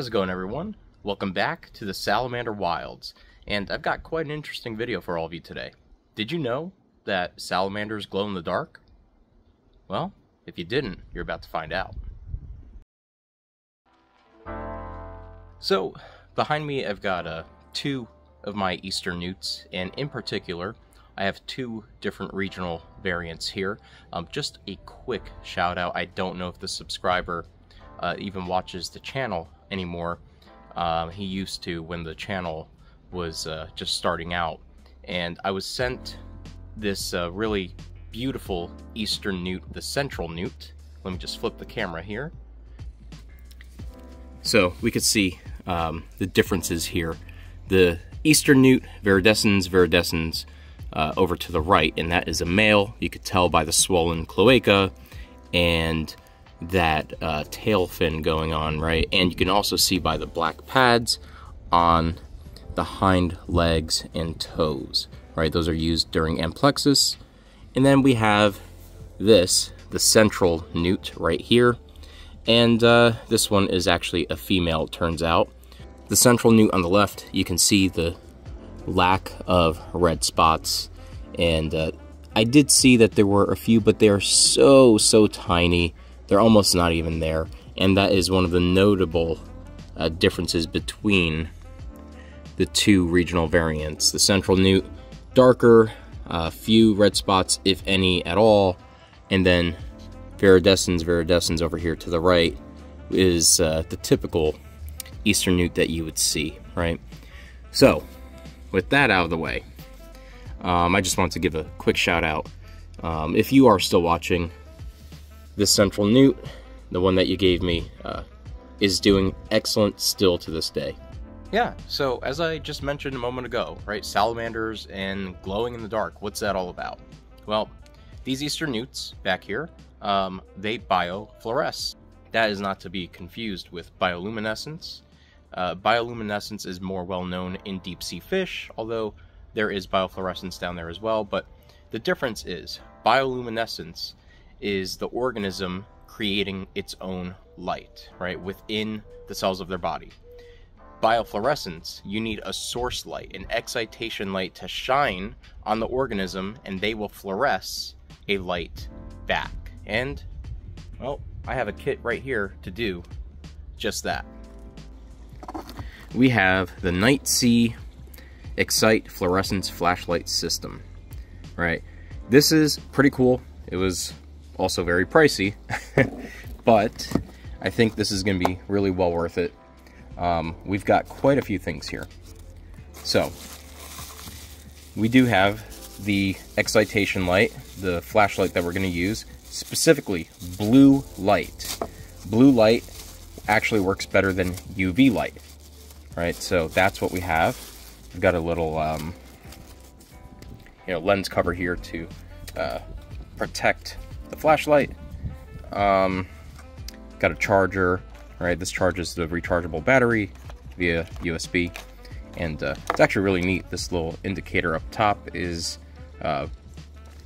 How's it going everyone? Welcome back to the Salamander Wilds, and I've got quite an interesting video for all of you today. Did you know that salamanders glow in the dark? Well, if you didn't, you're about to find out. So, behind me I've got uh, two of my eastern newts, and in particular, I have two different regional variants here. Um, just a quick shout out, I don't know if the subscriber uh, even watches the channel anymore. Um, he used to when the channel was uh, just starting out. And I was sent this uh, really beautiful eastern newt, the central newt. Let me just flip the camera here. So we could see um, the differences here. The eastern newt, viridescens, viridescens, uh, over to the right, and that is a male. You could tell by the swollen cloaca and that uh, tail fin going on, right? And you can also see by the black pads on the hind legs and toes, right? Those are used during amplexus. And then we have this, the central newt right here. And uh, this one is actually a female, turns out. The central newt on the left, you can see the lack of red spots. And uh, I did see that there were a few, but they are so, so tiny they're almost not even there. And that is one of the notable uh, differences between the two regional variants. The central newt, darker, uh, few red spots, if any at all. And then viridescens, viridescens over here to the right is uh, the typical eastern newt that you would see, right? So, with that out of the way, um, I just want to give a quick shout out. Um, if you are still watching, this central newt, the one that you gave me, uh, is doing excellent still to this day. Yeah, so as I just mentioned a moment ago, right, salamanders and glowing in the dark, what's that all about? Well, these eastern newts back here, um, they biofluoresce. That is not to be confused with bioluminescence. Uh, bioluminescence is more well known in deep sea fish, although there is biofluorescence down there as well. But the difference is bioluminescence is the organism creating its own light, right, within the cells of their body. Biofluorescence, you need a source light, an excitation light to shine on the organism, and they will fluoresce a light back. And, well, I have a kit right here to do just that. We have the Nightsea Xite Fluorescence Flashlight System, right? This is pretty cool. It was also very pricey, but I think this is going to be really well worth it. Um, we've got quite a few things here. So, we do have the excitation light, the flashlight that we're going to use, specifically blue light. Blue light actually works better than UV light, right? So that's what we have. We've got a little, um, you know, lens cover here to uh, protect the flashlight. Um, got a charger, right? This charges the rechargeable battery via USB. And uh, it's actually really neat. This little indicator up top is uh,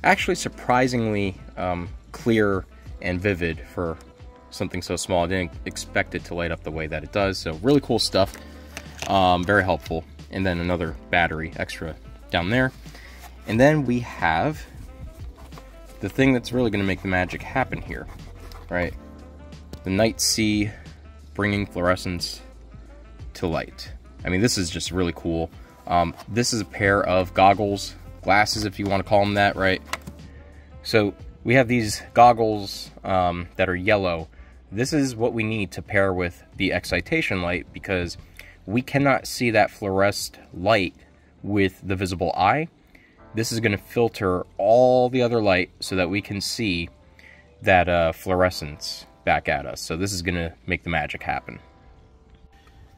actually surprisingly um, clear and vivid for something so small. I didn't expect it to light up the way that it does. So really cool stuff. Um, very helpful. And then another battery extra down there. And then we have the thing that's really going to make the magic happen here, right? The Nightsea bringing fluorescence to light. I mean, this is just really cool. Um, this is a pair of goggles, glasses if you want to call them that, right? So we have these goggles um, that are yellow. This is what we need to pair with the excitation light because we cannot see that fluoresced light with the visible eye this is going to filter all the other light so that we can see that uh, fluorescence back at us. So this is going to make the magic happen.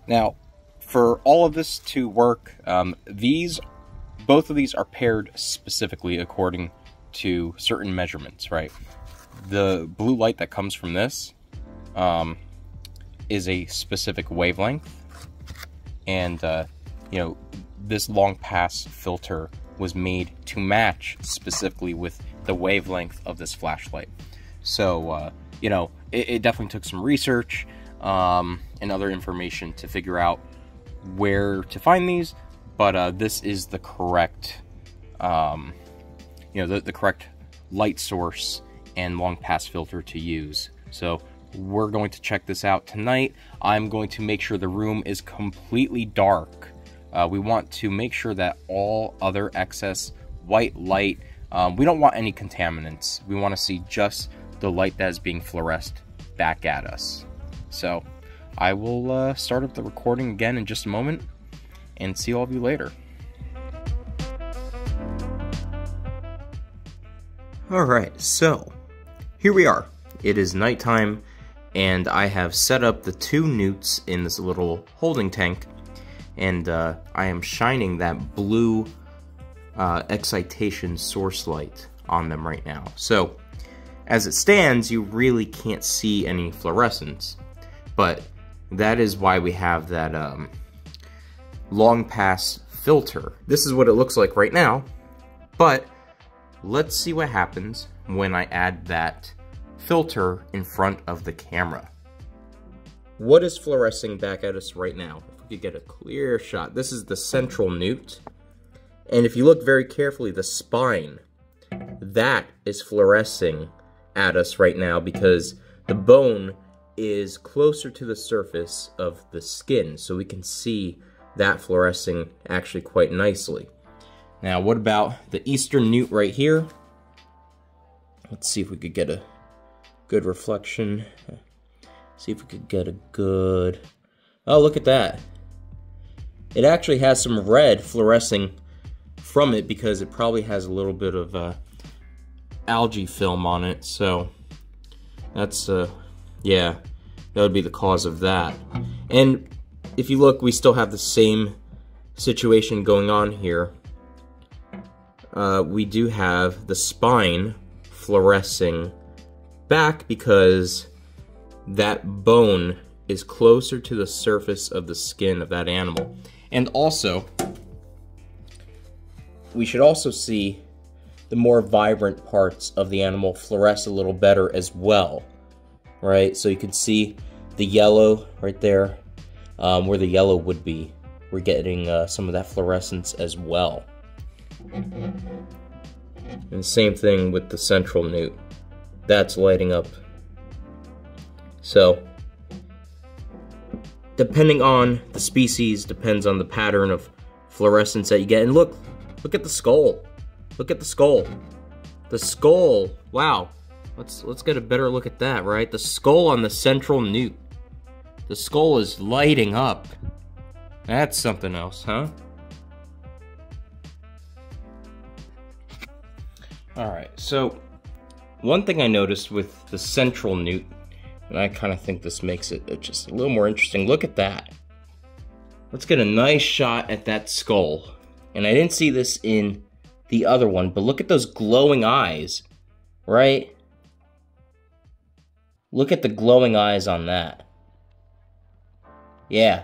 Now, for all of this to work, um, these, both of these are paired specifically according to certain measurements, right? The blue light that comes from this um, is a specific wavelength, and uh, you know this long pass filter was made to match specifically with the wavelength of this flashlight. So, uh, you know, it, it, definitely took some research, um, and other information to figure out where to find these, but uh, this is the correct, um, you know, the, the correct light source and long pass filter to use. So we're going to check this out tonight. I'm going to make sure the room is completely dark. Uh, we want to make sure that all other excess white light, um, we don't want any contaminants. We want to see just the light that is being fluoresced back at us. So I will uh, start up the recording again in just a moment and see all of you later. Alright, so here we are. It is nighttime and I have set up the two newts in this little holding tank and uh, I am shining that blue uh, excitation source light on them right now. So as it stands, you really can't see any fluorescence, but that is why we have that um, long pass filter. This is what it looks like right now, but let's see what happens when I add that filter in front of the camera. What is fluorescing back at us right now? If we could get a clear shot. This is the central newt. And if you look very carefully, the spine, that is fluorescing at us right now because the bone is closer to the surface of the skin, so we can see that fluorescing actually quite nicely. Now, what about the eastern newt right here? Let's see if we could get a good reflection. See if we could get a good... Oh, look at that. It actually has some red fluorescing from it because it probably has a little bit of uh, algae film on it, so that's, uh, yeah, that would be the cause of that. And if you look, we still have the same situation going on here. Uh, we do have the spine fluorescing back because that bone is closer to the surface of the skin of that animal. And also, we should also see the more vibrant parts of the animal fluoresce a little better as well, right? So you can see the yellow right there, um, where the yellow would be. We're getting uh, some of that fluorescence as well. And same thing with the central newt. That's lighting up. So, depending on the species, depends on the pattern of fluorescence that you get. And look, look at the skull. Look at the skull. The skull. Wow. Let's let's get a better look at that, right? The skull on the central newt. The skull is lighting up. That's something else, huh? Alright, so one thing I noticed with the central newt, and I kind of think this makes it just a little more interesting, look at that. Let's get a nice shot at that skull. And I didn't see this in the other one, but look at those glowing eyes, right? Look at the glowing eyes on that. Yeah.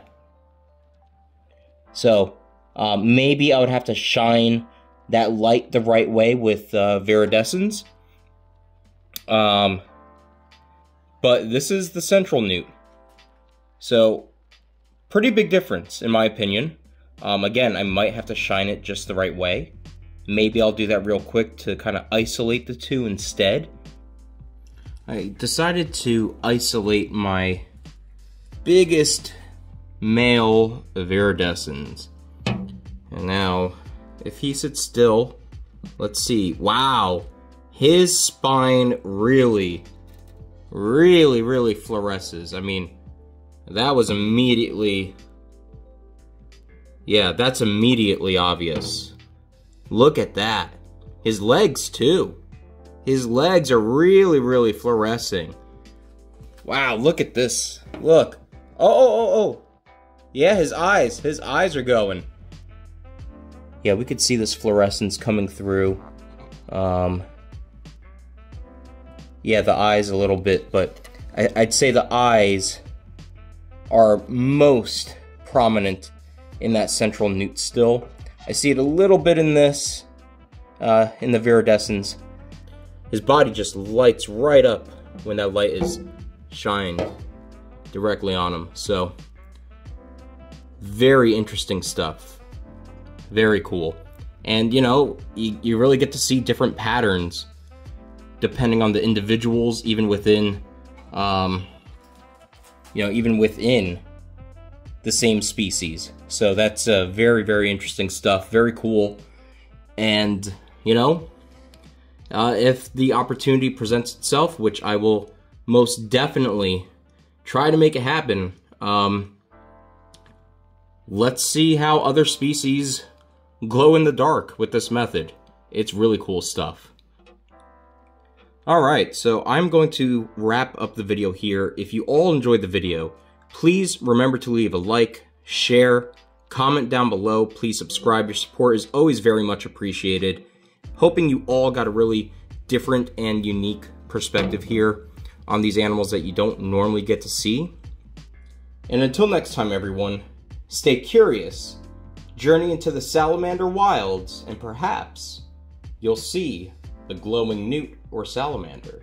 So, um, maybe I would have to shine that light the right way with uh, viridescens. Um, but this is the central newt. So, pretty big difference in my opinion. Um, again, I might have to shine it just the right way. Maybe I'll do that real quick to kind of isolate the two instead. I decided to isolate my biggest male viridescens. And now, if he sits still, let's see. Wow, his spine really, really, really fluoresces. I mean, that was immediately, yeah, that's immediately obvious. Look at that. His legs, too. His legs are really, really fluorescing. Wow, look at this. Look. Oh, oh, oh, oh. Yeah, his eyes. His eyes are going. Yeah, we could see this fluorescence coming through. Um, yeah, the eyes a little bit, but I, I'd say the eyes are most prominent in that central newt still. I see it a little bit in this, uh, in the viridescens. His body just lights right up when that light is shined directly on him. So, very interesting stuff. Very cool. And, you know, you, you really get to see different patterns depending on the individuals, even within, um, you know, even within the same species. So that's uh, very, very interesting stuff. Very cool. And, you know, uh, if the opportunity presents itself, which I will most definitely try to make it happen, um, let's see how other species glow in the dark with this method. It's really cool stuff. Alright, so I'm going to wrap up the video here. If you all enjoyed the video, please remember to leave a like, share, comment down below. Please subscribe. Your support is always very much appreciated. Hoping you all got a really different and unique perspective here on these animals that you don't normally get to see. And until next time, everyone, stay curious, journey into the salamander wilds, and perhaps you'll see the glowing newt or salamander.